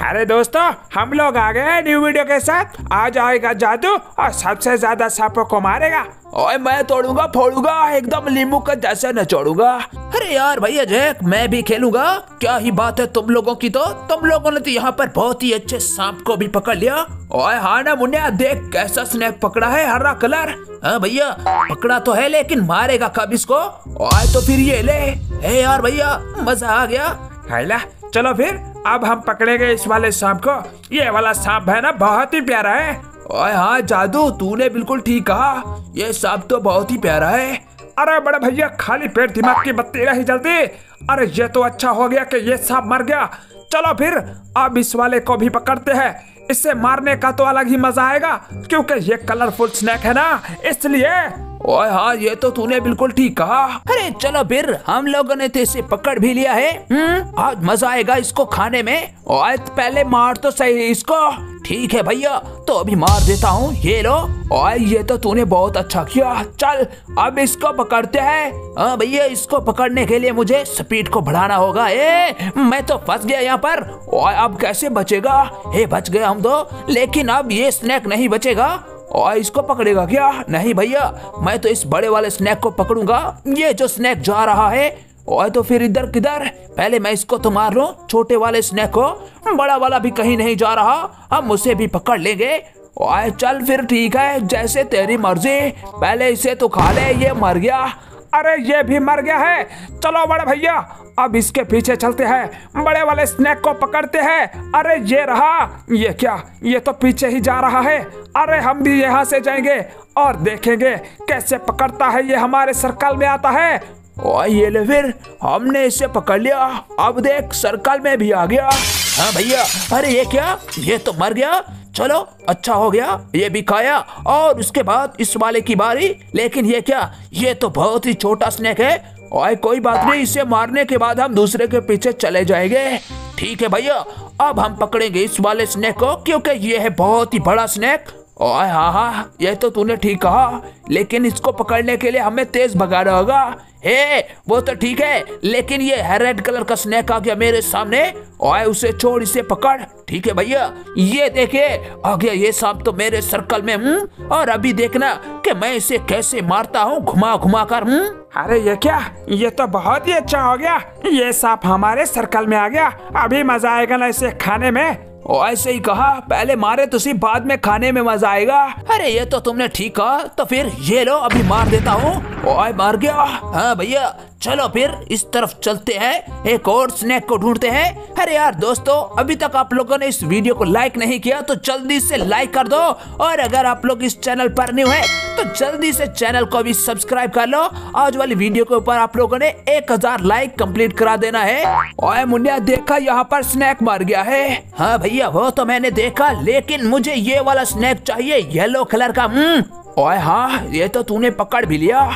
अरे दोस्तों हम लोग आ गए हैं न्यू वीडियो के साथ। आज आएगा जादू और सबसे ज़्यादा सांपों को मारेगा। ओए मैं तोड़ूँगा फोड़ूँगा एकदम लींबू का जैसे न छोड़ूँगा अरे यार भैया जैक मैं भी खेलूँगा। क्या ही बात है तुम लोगों की तो। तुम लोगों ने तो यहाँ पर बहुत ही अच्छे सांप को भी पकड़ लिया। ओए हाँ ना मुन्या देख कैसा स्नैक पकड़ा है हरा कलर हाँ भैया पकड़ा तो है लेकिन मारेगा कब इसको? ओए तो फिर ये ले। ए यार भैया मज़ा आ गया। चलो फिर अब हम पकड़ेंगे इस वाले सांप को। ये वाला सांप है ना, बहुत ही प्यारा है। ओए हाँ जादू, तूने बिल्कुल ठीक कहा। ये सांप तो बहुत ही प्यारा है। अरे बड़े भैया, खाली पेट दिमाग की बत्ती रही जल्दी। अरे ये तो अच्छा हो गया कि ये सांप मर गया। चलो फिर, अब इस वाले को भी पकड़ते हैं। इसे मारने का तो अलग ही मज़ा आएगा, क्योंकि ये कलरफुल स्नैक है ना, इसलिए। ओए हाँ ये तो तूने बिल्कुल ठीक कहा। अरे चलो फिर, हम लोगों ने तो इसे पकड़ भी लिया है। हम्म आज मज़ा आएगा इसको खाने में। ओए, पहले मार तो सही इसको। ठीक है भैया तो अभी मार देता हूँ, ये लो। ओए ये तो तूने बहुत अच्छा किया, चल, अब इसको पकड़ते हैं। हाँ भैया, इसको पकड़ने के लिए मुझे स्पीड को बढ़ाना होगा। ए, मैं तो फंस गया यहाँ पर। ओए अब कैसे बचेगा? हे बच गए हम तो लेकिन अब ये स्नैक नहीं बचेगा। और इसको पकड़ेगा क्या? नहीं भैया, मैं तो इस बड़े वाले स्नैक को पकड़ूँगा। ये जो स्नैक जा रहा है और तो फिर इधर किधर? पहले मैं इसको तो मार लूँ, छोटे वाले स्नैक को। बड़ा वाला भी कहीं नहीं जा रहा। हम उसे भी पकड़ लेंगे। और चल फिर ठीक है, जैसे तेरी मर्ज़ी। पहले इसे तो खा ले, ये मर गया। अरे ये भी मर गया है। चलो बड़े भैया, अब इसके पीछे चलते हैं। बड़े वाले स्नैक को पकड़ते हैं। अरे ये रहा। ये क्या? ये तो पीछे ही जा रहा है। अरे हम भी यहाँ से जाएँगे और देखेंगे कैसे पकड़ता है ये हमारे सर्कल में आता है। ओ ये ले फिर। हमने इसे पकड़ लिया। अब देख, सर्कल में भी आ गया। हाँ भैया। अरे, ये क्या? ये तो मर गया। चलो अच्छा हो गया। ये भी खाया। और उसके बाद इस वाले की बारी। लेकिन ये क्या? ये तो बहुत ही छोटा स्नेक है। और कोई बात नहीं। इसे मारने के बाद हम दूसरे के पीछे चले जाएँगे। ठीक है भैया। अब हम पकड़ेंगे इस वाले स्नेक को, क्योंकि ये है बहुत ही बड़ा स्नैक ओए हाँ हाँ ये तो तूने ठीक कहा, लेकिन इसको पकड़ने के लिए हमें तेज भगाना होगा। हे, वो तो ठीक है, लेकिन ये रेड कलर का स्नैक आ गया मेरे सामने। ओए, उसे छोड़, इसे पकड़। ठीक है भैया, ये देखे, आ गया ये सांप तो मेरे सर्कल में हूँ, और अभी देखना कि मैं इसे कैसे मारता हूँ, घुमा घुमा कर हूँ। अरे, ये क्या? ये तो बहुत ही अच्छा हो गया। ये सांप हमारे सर्कल में आ गया। अभी मज़ा आएगा ना इसे खाने में। ओ ऐसे ही कहा पहले मारे तो सिर्फ़ बाद में खाने में मज़ा आएगा। अरे ये तो तुमने ठीक कहा तो फिर ये लो अभी मार देता हूँ। ओए मार गया। हाँ भैया चलो फिर इस तरफ़ चलते हैं। एक और स्नैक को ढूंढते हैं। अरे यार दोस्तों, अभी तक आप लोगों ने इस वीडियो को लाइक नहीं किया तो जल्दी से लाइक कर दो। और अगर आप लोग इस चैनल पर न्यू है तो जल्दी से चैनल को भी सब्सक्राइब कर लो। आज वाली वीडियो के ऊपर आप लोगों ने एक हज़ार लाइक कंप्लीट करा देना है। ओए मुन्या, देखा यहाँ पर स्नैक मार गया है। हाँ भैया, वो तो मैंने देखा, लेकिन मुझे ये वाला स्नैक चाहिए येलो कलर का। हम्म ओए हाँ ये तो तूने पकड़ भी लिया।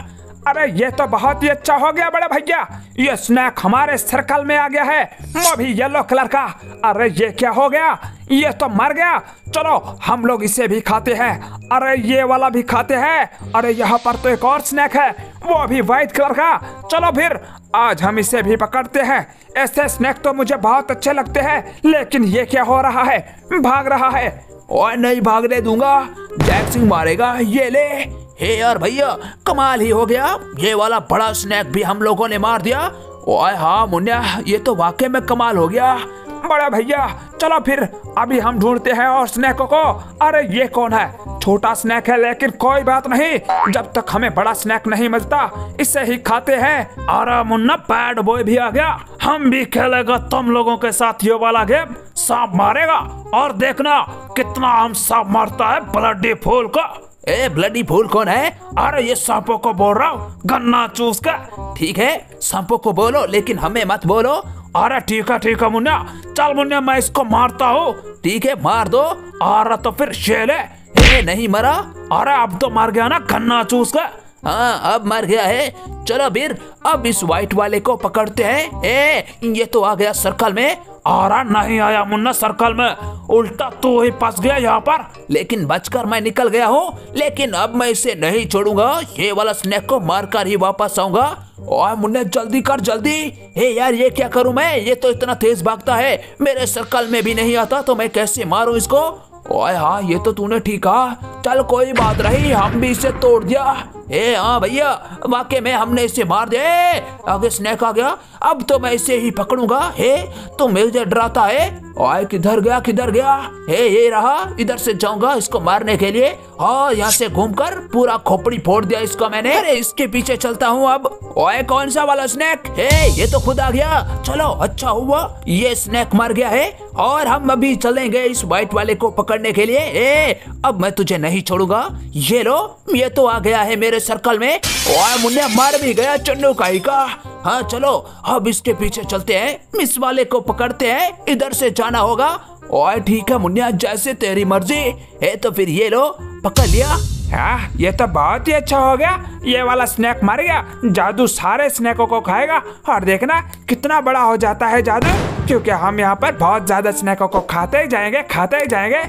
अरे, ये तो बहुत ही अच्छा हो गया बड़े भैया। ये स्नैक हमारे सर्कल में आ गया है। वो भी येलो कलर का। अरे, ये क्या हो गया? ये तो मर गया। चलो, हम लोग इसे भी खाते हैं। अरे, ये वाला भी खाते हैं। अरे, यहाँ पर तो एक और स्नैक है। वो भी व्हाइट कलर का। चलो फिर, आज हम इसे भी पकड़ते हैं। ऐसे स्नैक तो मुझे बहुत अच्छे लगते हैं। लेकिन ये क्या हो रहा है? भाग रहा है। और नहीं भागने दूँगा। जैक सिंह मारेगा। ये ले। हे यार भैया, कमाल ही हो गया। ये वाला बड़ा स्नैक भी हम लोगों ने मार दिया। ओए हाँ मुन्या, ये तो वाकई में कमाल हो गया। बड़ा भैया, चलो फिर, अभी हम ढूंढते हैं और स्नैकों को। अरे, ये कौन है? छोटा स्नैक है, लेकिन कोई बात नहीं। जब तक हमें बड़ा स्नैक नहीं मिलता, इसे ही खाते हैं। अरे, मुन्ना बैड बॉय भी आ गया। हम भी खेलेगा, तुम लोगों के साथ ये वाला गेम सांप मारेगा, और देखना कितना हम सांप मारता है ब्लडी फूल को। ए ब्लडी फूल कौन है? अरे ये सांपों को बोल रहा हूँ। गन्ना चूस का ठीक है सांपों को बोलो लेकिन हमें मत बोलो। अरे ठीक है ठीक है मुन्ना। चल मुन्ना मैं इसको मारता हूँ। ठीक है मार दो। अरे तो फिर शेल है। ए, नहीं मरा। अरे अब तो मार गया ना गन्ना चूस का हाँ अब मर गया है। चलो फिर अब इस व्हाइट वाले को पकड़ते हैं। ए ये तो आ गया सर्कल में। आ रहा नहीं आया मुन्ना सर्कल में। उल्टा तू ही फंस गया यहाँ पर। लेकिन बचकर मैं निकल गया हूँ। लेकिन अब मैं इसे नहीं छोड़ूँगा। ये वाला स्नेक को मारकर ही वापस आऊँगा। ओए मुन्ने, जल्दी कर, जल्दी। हे यार, ये क्या करूँ मैं? ये तो इतना तेज भागता है। मेरे सर्कल में भी नहीं आता तो मैं कैसे मारूं इसको? ओए हाँ ये तो तूने ठीक कहा। चल, कोई बात नहीं, हम भी इसे तोड़ दिया। ए हाँ भैया, वाकई में हमने इसे मार दिया। आगे स्नैक आ गया। अब तो मैं इसे ही पकड़ूँगा। हे तो मुझे डराता है? ओए किधर गया किधर गया? हे, ये रहा, इधर से जाऊँगा इसको मारने के लिए। और यहाँ से घूमकर पूरा खोपड़ी फोड़ दिया इसको मैंने। अरे, इसके पीछे चलता हूँ अब। ओए कौन सा वाला स्नैक हे, ये तो खुद आ गया। चलो अच्छा हुआ, ये स्नैक मर गया है। और हम अभी चलेंगे इस व्हाइट वाले को पकड़ने के लिए। ए, अब मैं तुझे नहीं छोड़ूँगा। ये लो, ये तो आ गया है मेरे सर्कल में। ओए, मुन्ने, मार भी गया चन्नू काई का। हाँ चलो, अब इसके पीछे चलते हैं। इस वाले को पकड़ते हैं। इधर से जाना होगा। ओए, ठीक है मुन्निया जैसे तेरी मर्ज़ी। है तो फिर ये लो, पकड़ लिया। हाँ ये तो बहुत ही अच्छा हो गया। ये वाला स्नैक मर गया। जादू सारे स्नैकों को खाएगा। और देखना, कितना बड़ा हो जाता है जादू। क्योंकि हम यहाँ पर बहुत ज़्यादा स्नैकों को खाते ही जाएँगे, खाते ही जाएँगे।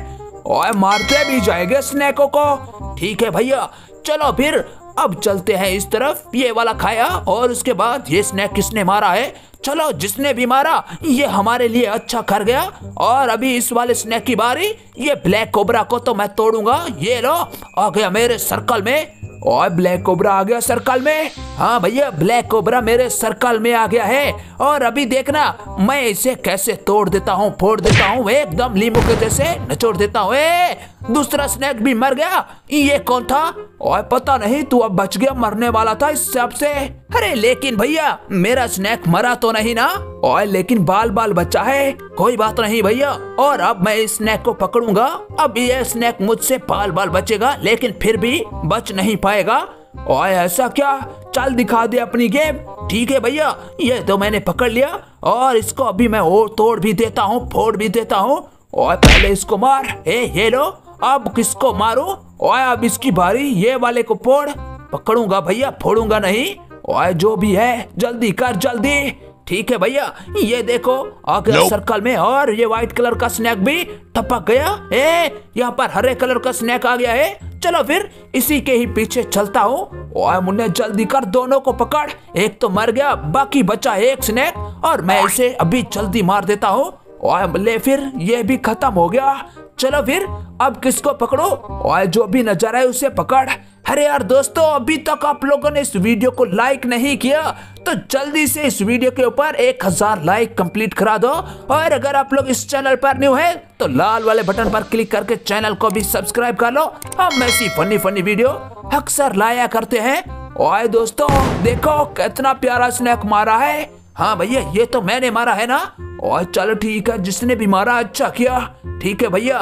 ओए, मारते भी जाएँगे स्नैकों को। ठीक है भैया, चलो फिर, अब चलते हैं इस तरफ़, ये वाला खाया, और उसके बाद ये स्नैक किसने मारा है? चलो, जिसने भी मारा, ये हमारे लिए अच्छा कर गया, और अभी इस वाले स्नैक की बारी, ये ब्लैक कोबरा को तो मैं तोड़ूँगा, ये लो, आ गया मेरे सर्कल में और ब्लैक कोबरा आ गया सर्कल में हाँ भैया, ब्लैक कोबरा मेरे सर्कल में आ गया है। और अभी देखना, मैं इसे कैसे तोड़ देता हूँ, फोड़ देता हूँ, एकदम लीमू के जैसे नचोड़ देता हूँ। दूसरा स्नैक भी मर गया। ये कौन था? और पता नहीं, तू अब बच गया, मरने वाला था इस सबसे अरे, लेकिन भैया, मेरा स्नैक मरा तो नहीं ना? और लेकिन बाल बाल बचा है, कोई बात नहीं भैया। और अब मैं इस स्नैक को पकड़ूँगा। अब ये स्नैक मुझसे बाल बाल बचेगा, लेकिन फिर भी बच नहीं पाएगा। और ऐसा क्या? चल दिखा दे अपनी गेम ठीक है भैया, ये तो मैंने पकड़ लिया। और इसको अभी मैं और तोड़ भी देता हूँ, फोड़ भी देता हूँ। और पहले इसको मार। ए ये लो, अब किसको मारो? और अब इसकी बारी, ये वाले को फोड़। पकड़ूँगा भैया, फोड़ूँगा नहीं। और जो भी है, जल्दी कर, जल्दी। ठीक है भैया ये देखो आ गया Nope. सर्कल में और ये व्हाइट कलर का स्नैक भी टपक गया। ए यहाँ पर हरे कलर का स्नैक आ गया है। चलो फिर इसी के ही पीछे चलता हूँ। और मुन्ने जल्दी कर दोनों को पकड़। एक तो मर गया बाकी बचा एक स्नैक और मैं इसे अभी जल्दी मार देता हूँ। और ले फिर ये भी खत्म हो गया। चलो फिर अब किसको पकड़ो? और जो भी नज़र आए उसे पकड़। अरे यार दोस्तों, अभी तक आप लोगों ने इस वीडियो को लाइक नहीं किया तो जल्दी से इस वीडियो के ऊपर एक हज़ार लाइक कंप्लीट करा दो। और अगर आप लोग इस चैनल पर न्यू है तो लाल वाले बटन पर क्लिक करके चैनल को भी सब्सक्राइब कर लो। हम ऐसी फनी फनी वीडियो अक्सर लाया करते हैं। और दोस्तों, देखो कितना प्यारा स्नैक मारा है। हाँ भैया, ये तो मैंने मारा है ना? और चलो ठीक है, जिसने भी मारा अच्छा किया। ठीक है भैया।